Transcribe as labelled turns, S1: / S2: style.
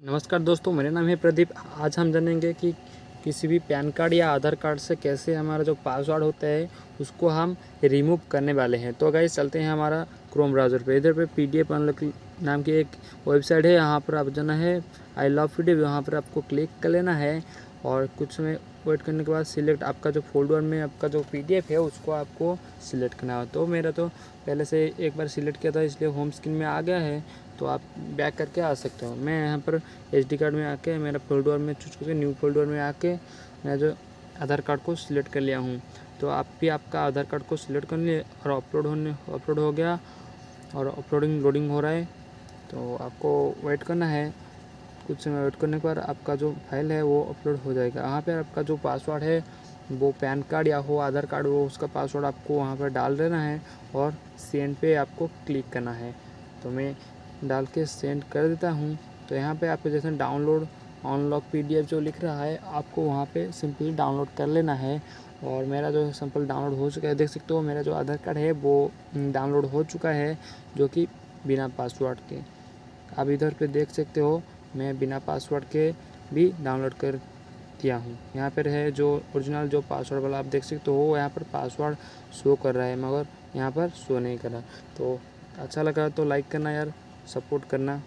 S1: नमस्कार दोस्तों, मेरा नाम है प्रदीप। आज हम जानेंगे कि किसी भी पैन कार्ड या आधार कार्ड से कैसे हमारा जो पासवर्ड होता है उसको हम रिमूव करने वाले हैं। तो गाइस चलते हैं हमारा क्रोम ब्राउज़र पे। इधर पे पी डी एफ़ नाम की एक वेबसाइट है, यहाँ पर आप जाना है। I love P D F यहाँ पर आपको क्लिक कर लेना है। और कुछ समय वेट करने के बाद सिलेक्ट आपका जो फोल्डर में आपका जो पी डी एफ़ है, उसको आपको सिलेक्ट करना है। तो मेरा तो पहले से एक बार सिलेक्ट किया था, इसलिए होम स्क्रीन में आ गया है। तो आप बैक करके आ सकते हो। मैं यहाँ पर एच डी कार्ड में आके, मेरा फोल्डर में चूज़ करके न्यू फोल्डर में आके, मैं जो आधार कार्ड को सिलेक्ट कर लिया हूँ। तो आप भी आपका आधार कार्ड को सिलेक्ट कर लिए और अपलोड होने, अपलोड हो गया और अपलोडिंग, लोडिंग हो रहा है। तो आपको वेट करना है। कुछ समय वेट करने पर आपका जो फ़ाइल है वो अपलोड हो जाएगा। वहाँ पर आपका जो पासवर्ड है, वो पैन कार्ड या हो आधार कार्ड, वो उसका पासवर्ड आपको वहाँ पर डाल देना है और सेंड पे आपको क्लिक करना है। तो मैं डाल के सेंड कर देता हूँ। तो यहाँ पे आपको जैसे डाउनलोड अनलॉक पीडीएफ जो लिख रहा है, आपको वहाँ पे सिंपली डाउनलोड कर लेना है। और मेरा जो सिंपल डाउनलोड हो चुका है, देख सकते हो, मेरा जो आधार कार्ड है, वो डाउनलोड हो चुका है, जो कि बिना पासवर्ड के। आप इधर पे देख सकते हो, मैं बिना पासवर्ड के भी डाउनलोड कर दिया हूँ। यहाँ पर है जो ओरिजिनल जो पासवर्ड वाला, आप देख सकते हो, यहाँ पर पासवर्ड शो कर रहा है, मगर यहाँ पर शो नहीं कर रहा। तो अच्छा लगा तो लाइक करना यार सपोर्ट करना।